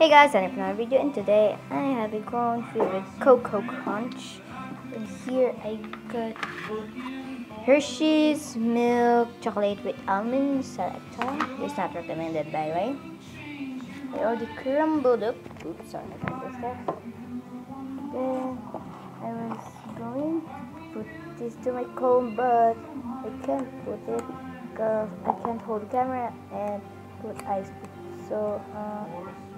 Hey guys, I'm another video and today I have a corn with Cocoa Crunch. And here I got Hershey's milk chocolate with almond selector. It's not recommended by the way. I already crumbled up. Oops, sorry, I got this there. Then I was going to put this to my cone, but I can't put it because I can't hold the camera and put ice. So, uh,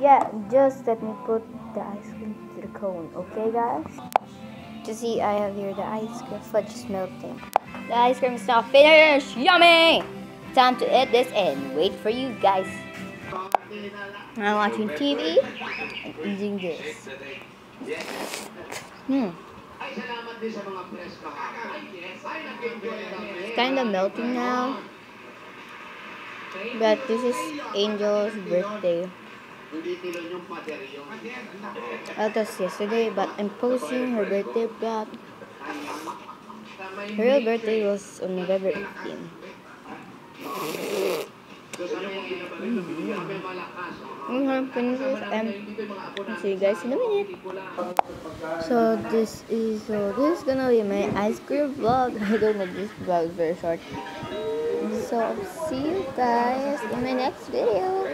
yeah, just let me put the ice cream to the cone, okay guys? To see, I have here the ice cream fudge is melting. The ice cream is now finished! Yummy! Time to eat this and wait for you guys. I'm watching TV and eating this. Hmm. It's kind of melting now. But this is Angel's birthday. Was yesterday, but I'm posting her birthday, but her real birthday was on November 18. Mm-hmm. Finishes and see you guys in a minute. So this is so this is gonna be my ice cream vlog. I don't know this vlog is very short. So I'll see you guys in my next video.